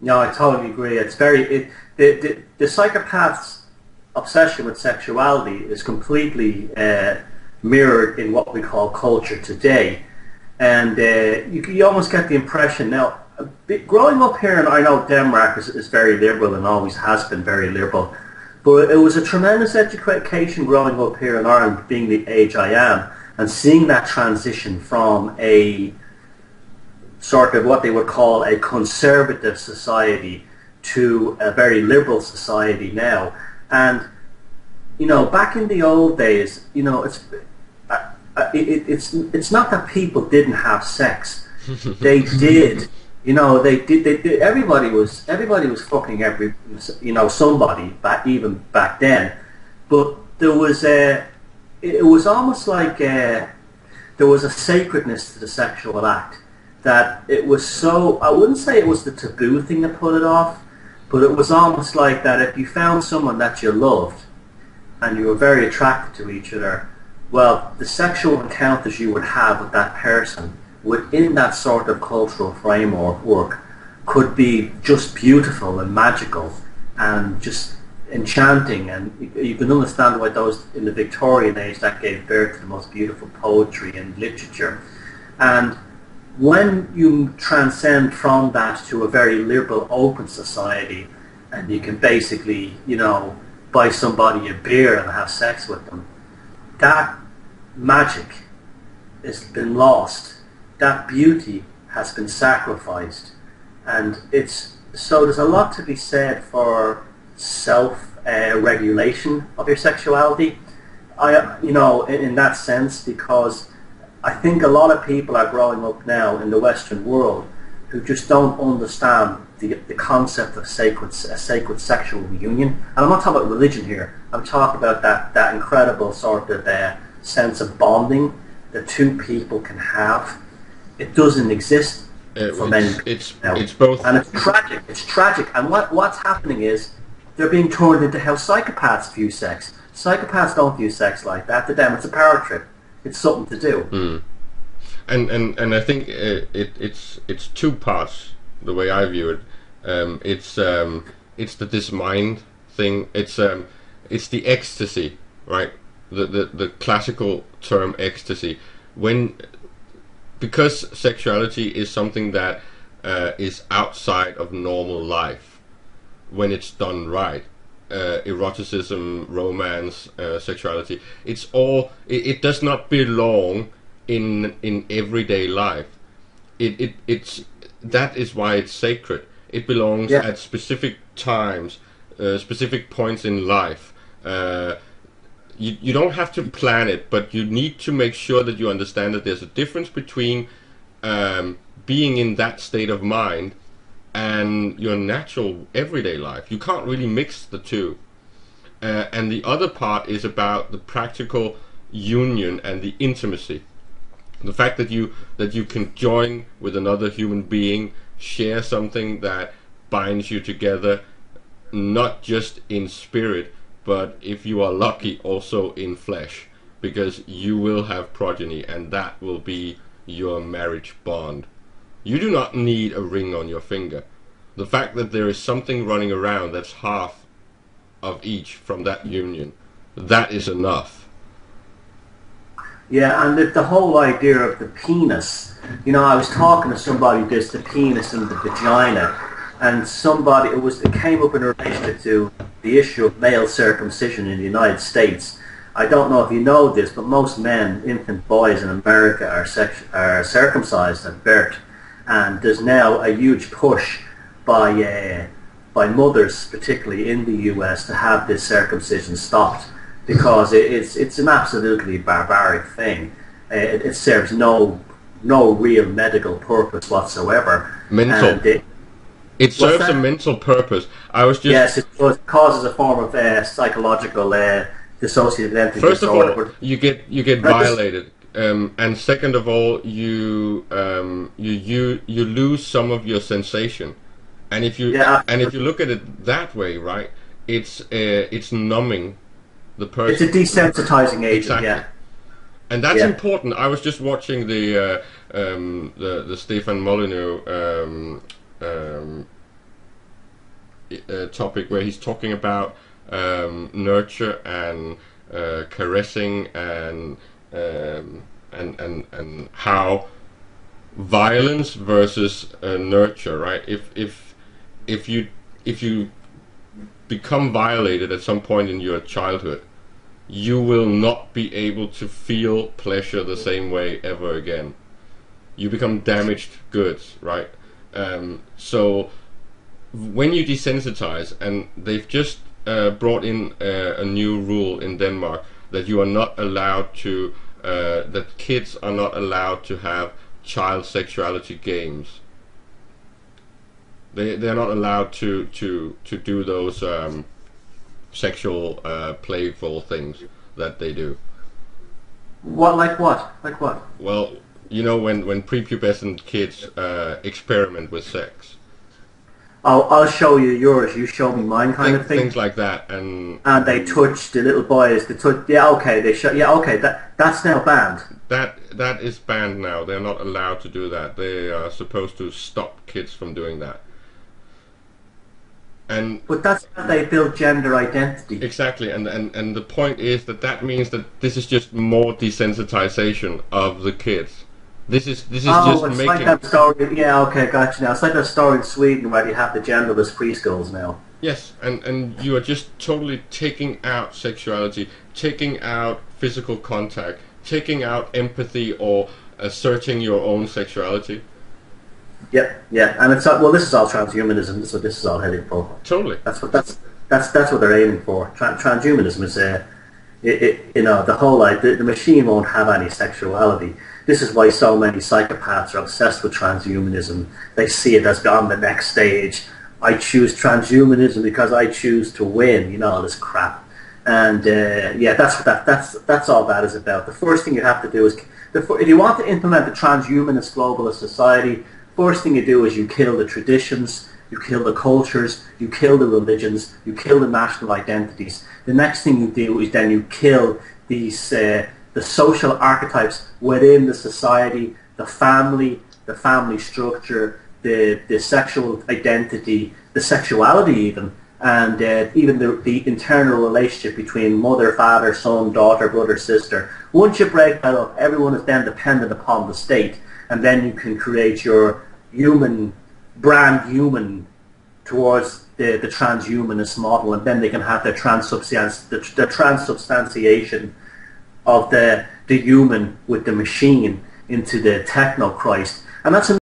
No, I totally agree. It's very it, the, the the psychopath's obsession with sexuality is completely uh, mirrored in what we call culture today, and uh, you you almost get the impression now. Growing up here, and I know Denmark is, is very liberal and always has been very liberal, but it was a tremendous education growing up here in Ireland, being the age I am, and seeing that transition from a sort of what they would call a conservative society to a very liberal society now. And you know, back in the old days, you know, it's uh, it, it's it's not that people didn't have sex; they did. You know, they did. They did. Everybody was everybody was fucking every you know somebody back even back then. But there was a. It was almost like a, there was a sacredness to the sexual act that it was so. I wouldn't say it was the taboo thing that put it off, but it was almost like that if you found someone that you loved and you were very attracted to each other, well, the sexual encounters you would have with that person within that sort of cultural framework work could be just beautiful and magical and just enchanting and you can understand why those in the Victorian age that gave birth to the most beautiful poetry and literature and when you transcend from that to a very liberal open society and you can basically you know buy somebody a beer and have sex with them that magic has been lost that beauty has been sacrificed. And it's so there's a lot to be said for self uh, regulation of your sexuality. I, you know, in, in, that sense, because I think a lot of people are growing up now in the Western world who just don't understand the, the concept of sacred, a sacred sexual union. And I'm not talking about religion here. I'm talking about that, that incredible sort of uh, sense of bonding that two people can have it doesn't exist it, for it's, many. It's now. it's both, and it's tragic. It's tragic. And what what's happening is they're being turned into how psychopaths view sex. Psychopaths don't view sex like that. To them, it's a power trip. It's something to do. Mm. And and and I think it, it it's it's two parts. The way I view it, um, it's um, it's the this mind thing. It's um, it's the ecstasy, right? The, the the classical term ecstasy. When because sexuality is something that uh, is outside of normal life when it's done right. Uh, eroticism, romance, uh, sexuality. It's all. It, it, does not belong in in everyday life. It it it's that is why it's sacred. It belongs yeah. at specific times, uh, specific points in life. Uh, you, you don't have to plan it, but you need to make sure that you understand that there's a difference between um, being in that state of mind and your natural everyday life. You can't really mix the two. Uh, and the other part is about the practical union and the intimacy. The fact that you that you can join with another human being, share something that binds you together, not just in spirit, but if you are lucky, also in flesh, because you will have progeny, and that will be your marriage bond. You do not need a ring on your finger. The fact that there is something running around that's half of each from that union, that is enough. Yeah, and the, the whole idea of the penis, you know, I was talking to somebody this, the penis and the vagina, and somebody it was it came up in relation to the issue of male circumcision in the United States. I don't know if you know this, but most men, infant boys in America, are, sex, are circumcised at birth, and there's now a huge push by uh, by mothers, particularly in the U.S., to have this circumcision stopped because it, it's it's an absolutely barbaric thing. Uh, it, it, serves no no real medical purpose whatsoever. Mental. It, it serves a mental purpose. I was just yes, it, causes a form of uh, psychological uh, dissociative identity First disorder. First of all, you get you get violated, um, and second of all, you um, you you you lose some of your sensation, and if you yeah, and if you look at it that way, right, it's uh, it's numbing the person. It's a desensitizing agent. Exactly. Yeah. And that's yeah. important. I was just watching the uh, um, the the Stefan Molyneux um, um, uh, topic where he's talking about um, nurture and uh, caressing and um, and and and how violence versus uh, nurture, right? If if if you if you become violated at some point in your childhood, you will not be able to feel pleasure the same way ever again. You become damaged goods, right? Um, so when you desensitize, and they've just uh, brought in uh, a new rule in Denmark that you are not allowed to, uh, that kids are not allowed to have child sexuality games. They they're not allowed to to to do those um, sexual uh, playful things that they do. What like what? Like what? Well, you know when when prepubescent kids uh, experiment with sex. I'll, I'll show you yours, you show me mine kind Think- of thing. Things like that, and and they touch the little boys, they touch, yeah, okay, they show, yeah, okay, that, that's now banned. that that is banned now. They're not allowed to do that. They are supposed to stop kids from doing that. And But that's how they build gender identity. exactly, and, and and the point is that that means that this is just more desensitization of the kids. This is this is Oh, just it's making like that story, yeah, okay, gotcha now. It's like that story in Sweden where you have the genderless preschools now. Yes, and, and you are just totally taking out sexuality, taking out physical contact, taking out empathy or asserting your own sexuality. Yep, yeah, and it's, all- well, this is all transhumanism, so this is all heading for. Totally. That's what that's that's that's what they're aiming for. Tran transhumanism is, uh, it, it, you know, the whole like the, machine won't have any sexuality. This is why so many psychopaths are obsessed with transhumanism. They see it as gone the next stage. I choose transhumanism because I choose to win. You know all this crap. And uh, yeah, that's that that's that's all that is about. The first thing you have to do is if you want to implement the transhumanist globalist society, first thing you do is you kill the traditions, you kill the cultures, you kill the religions, you kill the national identities. The next thing you do is then you kill these uh, the social archetypes within the society, the family, the family structure, the the sexual identity, the sexuality even, and uh, even the, the internal relationship between mother, father, son, daughter, brother, sister. Once you break that up, everyone is then dependent upon the state, and then you can create your human brand human towards the, the transhumanist model, and then they can have their the, the transubstantiation of the the human with the machine into the techno Christ, and that's